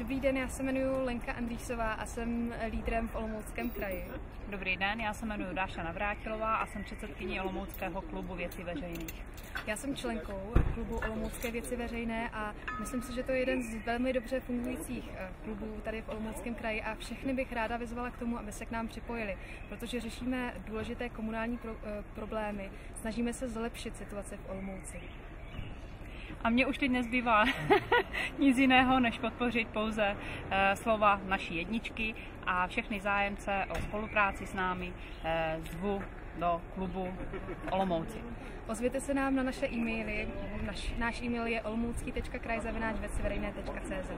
Dobrý den, já se jmenuji Lenka Andrýsová a jsem lídrem v Olomouckém kraji. Dobrý den, já se jmenuji Dáša Navrátilová a jsem předsedkyní Olomouckého klubu věcí veřejných. Já jsem členkou klubu Olomoucké věci veřejné a myslím si, že to je jeden z velmi dobře fungujících eh, klubů tady v Olomouckém kraji a všechny bych ráda vyzvala k tomu, aby se k nám připojili, protože řešíme důležité komunální pro, eh, problémy, snažíme se zlepšit situaci v Olomouci. A mně už teď nezbývá nic jiného, než podpořit pouze eh, slova naší jedničky a všechny zájemce o spolupráci s námi eh, zvu do klubu Olomouci. Ozvěte se nám na naše e-maily. Naš, náš e-mail je olomoucký.krajzavináčveciverejné.cz